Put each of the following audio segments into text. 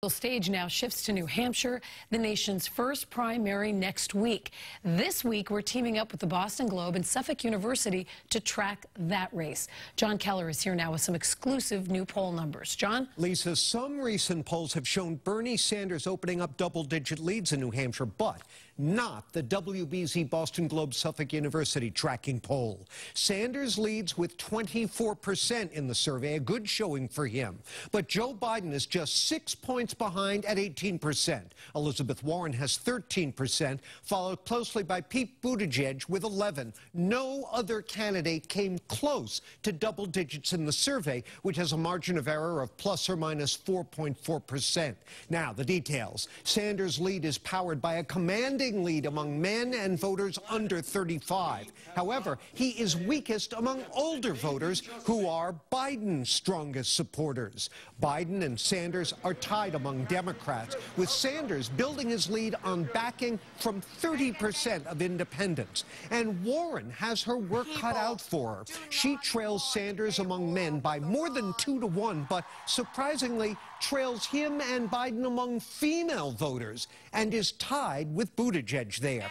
The stage now shifts to New Hampshire, the nation's first primary next week. This week, we're teaming up with the Boston Globe and Suffolk University to track that race. Jon Keller is here now with some exclusive new poll numbers. Jon? Lisa, some recent polls have shown Bernie Sanders opening up double-digit leads in New Hampshire, but not the WBZ Boston Globe Suffolk University tracking poll. Sanders leads with 24% in the survey, a good showing for him. But Joe Biden is just six points behind at 18%. Elizabeth Warren has 13%, followed closely by Pete Buttigieg with 11. No other candidate came close to double digits in the survey, which has a margin of error of plus or minus 4.4%. Now, the details. Sanders' lead is powered by a commanding lead among men and voters under 35. However, he is weakest among older voters who are Biden's strongest supporters. Biden and Sanders are tied among Democrats, with Sanders building his lead on backing from 30% of independents. And Warren has her work cut out for her. She trails Sanders among men by more than two to one, but surprisingly trails him and Biden among female voters and is tied with Buttigieg. There.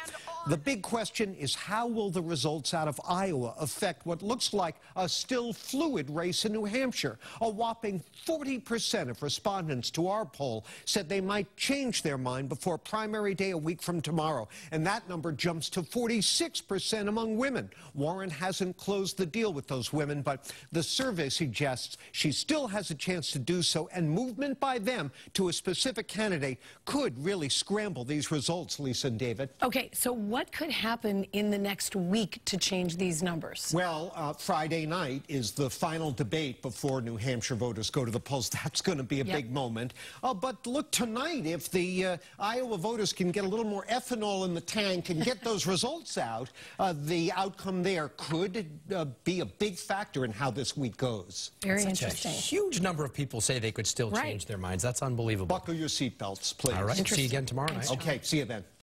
The big question is how will the results out of Iowa affect what looks like a still fluid race in New Hampshire? A whopping 40% of respondents to our poll said they might change their mind before primary day a week from tomorrow. And that number jumps to 46% among women. Warren hasn't closed the deal with those women, but the survey suggests she still has a chance to do so, and movement by them to a specific candidate could really scramble these results, Lisa and David. Okay, so what what could happen in the next week to change these numbers? Well, uh, Friday night is the final debate before New Hampshire voters go to the polls. That's going to be a yep. big moment. Uh, but look, tonight, if the uh, Iowa voters can get a little more ethanol in the tank and get those results out, uh, the outcome there could uh, be a big factor in how this week goes. Very Such interesting. huge number of people say they could still right. change their minds. That's unbelievable. Buckle your seatbelts, please. All right. See you again tomorrow night. Okay, see you then.